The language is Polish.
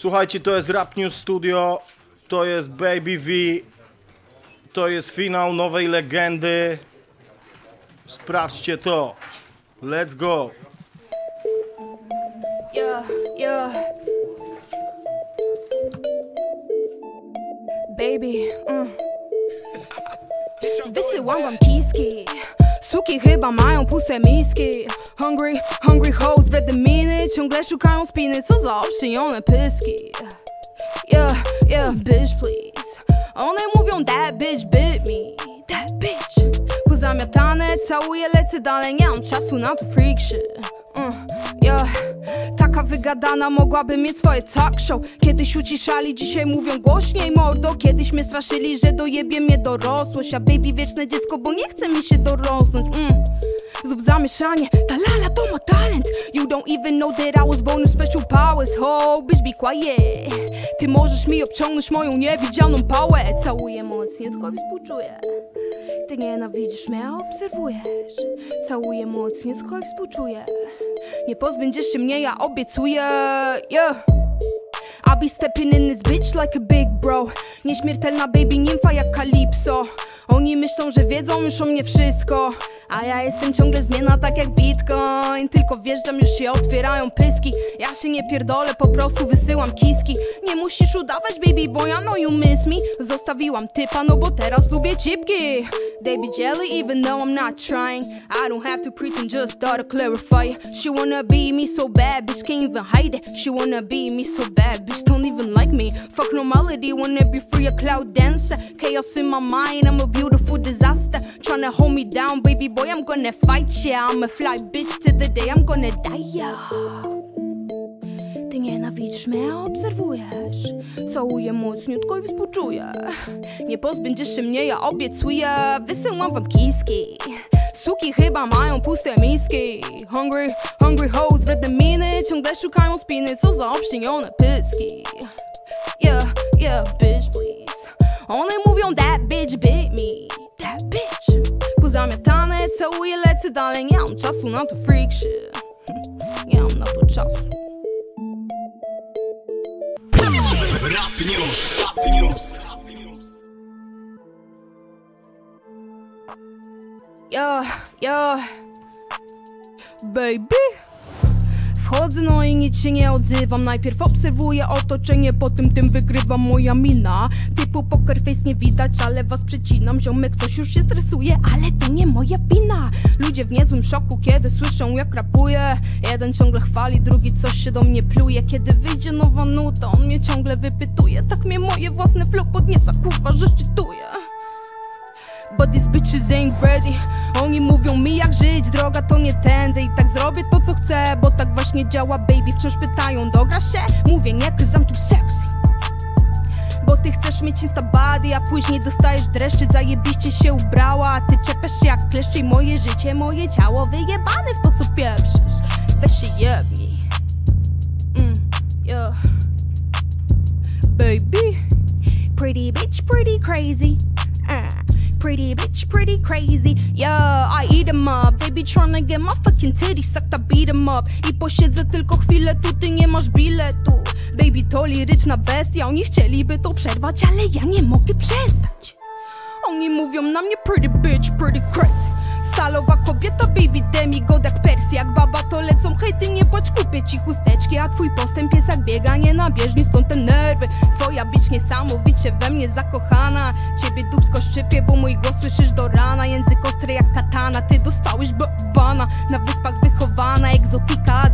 Słuchajcie, to jest Rap News Studio, to jest Baby V, to jest finał nowej legendy. Sprawdźcie to. Let's go. Yeah, yeah. Baby, mm. Wysyłam wam ciski Suki chyba mają puste miski. Hungry, hungry hoes w miny Ciągle szukają spiny, co za obszyjone pyski. Yeah, yeah, bitch please. One mówią that bitch bit me. That bitch. Pozamiatane, całuję, lecę dalej Nie mam czasu na to freak shit. Mm, yeah. Wygadana mogłaby mieć swoje talk show. Kiedyś uciszali, dzisiaj mówią głośniej mordo. Kiedyś mnie straszyli, że dojebie mnie dorosłość. A baby wieczne dziecko, bo nie chce mi się dorosnąć mm. Znów zamieszanie, ta lala to ma talent. You don't even know that I was born with special powers. Ho, bitch be quiet. Ty możesz mi obciągnąć moją niewidzialną pałę. Całuję mocniej, tylko współczuję. Ty nienawidzisz mnie, a obserwujesz. Całuję mocniej, tylko współczuję. Nie pozbędziesz się mnie, ja obiecuję. Yeah. I'll be stepping in this bitch like a big bro. Nieśmiertelna baby nimfa jak Calypso. Oni myślą, że wiedzą już o mnie wszystko A ja jestem ciągle zmienna tak jak bitcoin. Tylko wjeżdżam, już się otwierają pyski. Ja się nie pierdolę, po prostu wysyłam kiski. Nie musisz udawać baby, bo ja know you miss me. Zostawiłam typa, no bo teraz lubię cipki. They be jelly even though I'm not trying. I don't have to pretend, just to clarify. She wanna be me so bad, bitch can't even hide it. She wanna be me so bad, bitch Fuck normality, wanna be free, a cloud dancer. Chaos in my mind, I'm a beautiful disaster. Tryna hold me down, baby boy, I'm gonna fight ya. I'm a fly bitch to the day I'm gonna die, yeah ty nienawidzisz mnie, a obserwujesz. Całuję mocniutko i współczuję. Nie pozbędziesz się mnie, ja obiecuję. Wysyłam wam kiski. Suki chyba mają puste miski. Hungry, hungry hoes, wredne miny. Ciągle szukają spiny, co za obśnione pyski Yeah, yeah, bitch please. Only movie on that bitch bit me. That bitch. Pozamiatane, całuję, lecę dalej Nie mam czasu na to freak shit. Nie mam na to czasu Rap News. Rap News. Ja, ja Baby Wchodzę no i nic się nie odzywam. Najpierw obserwuję otoczenie, potem tym wygrywam moja mina. Typu poker face nie widać, ale was przecinam. Ziomek coś już się stresuje, ale to nie moja wina. Ludzie w niezłym szoku, kiedy słyszą jak rapuję. Jeden ciągle chwali, drugi coś się do mnie pluje. Kiedy wyjdzie nowa nuta, on mnie ciągle wypytuje. Tak mnie moje własne flow podnieca, kurwa, że szczytuje But these bitches ain't ready. Oni mówią mi jak żyć, droga to nie tędy. I tak zrobię to co chcę, bo tak właśnie działa baby. Wciąż pytają, dograsz się? Mówię nie, cause I'm too sexy. Bo ty chcesz mieć insta body, a później dostajesz dreszczy Zajebiście się ubrała, a ty czepiasz się jak kleszcze I moje życie, moje ciało wyjebane w to co pieprzysz. Weź się jebnij. Mm, yeah. Baby. Pretty bitch, pretty crazy. Pretty bitch, pretty crazy. Yeah, I eat them up. They be tryna get my fucking titties sucked, I beat them up. I posiedzę tylko chwilę, tu ty nie masz biletu. Baby to liryczna bestia, oni chcieliby to przerwać, ale ja nie mogę przestać. Oni mówią na mnie pretty bitch, pretty crazy. Stalowa kobieta, baby demigod jak Persji Jak baba to lecą hejty, nie płacz, kupię ci chusteczki A twój postęp jest jak bieganie na bieżni, stąd te nerwy Twoja być niesamowicie we mnie zakochana. Ciebie dubsko szczypie, bo mój głos słyszysz do rana. Język ostry jak katana, ty dostałeś bana. Na wyspach wychowana, egzotika